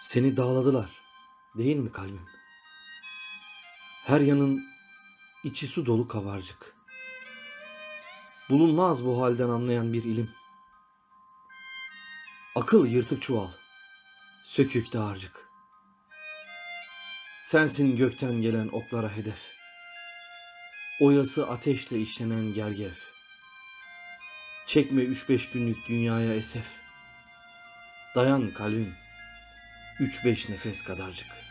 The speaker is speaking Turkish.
Seni dağladılar, değil mi kalbim? Her yanın içi su dolu kabarcık. Bulunmaz bu halden anlayan bir ilim. Akıl yırtık çuval, sökük dağarcık. Sensin gökten gelen oklara hedef. Oyası ateşle işlenen gergev. Çekme üç beş günlük dünyaya esef. Dayan kalbim, üç beş nefes kadarcık.''